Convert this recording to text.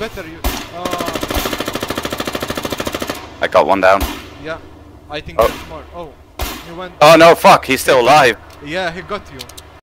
better. You. Uh, I got one down. yeah. I think Oh. there's more. Oh, he went. Oh no, fuck, he's still alive. Yeah, he got you.